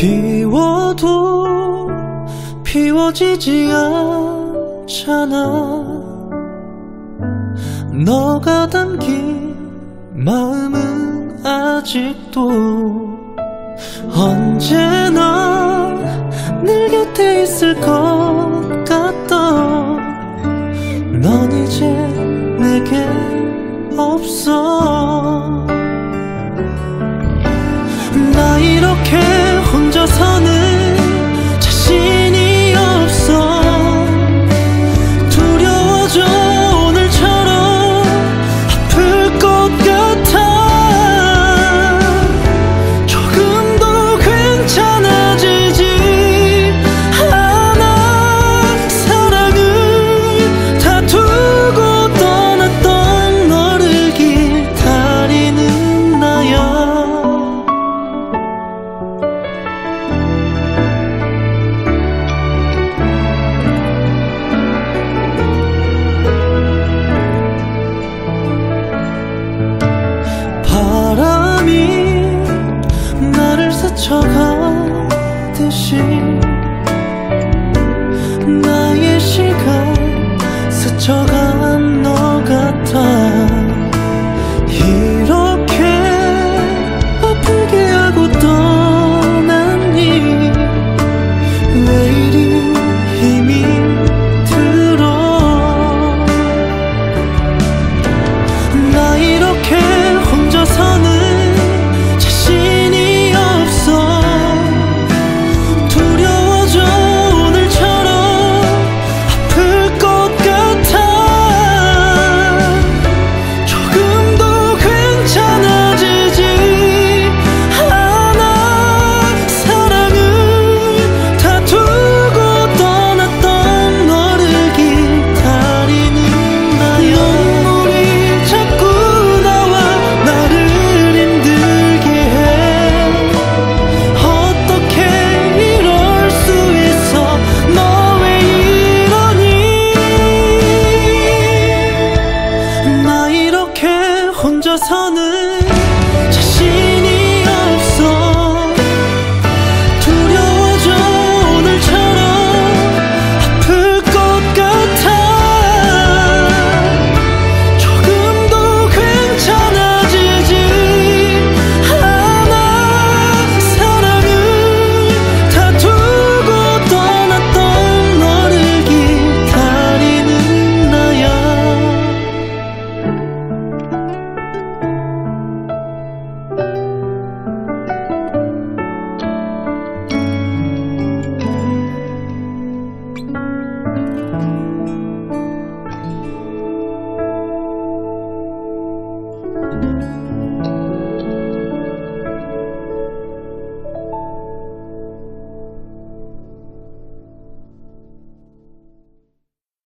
피워도 피워지지 않잖아. 너가 담긴 마음은 아직도 언제나 스쳐가듯이 나의 시간 스쳐가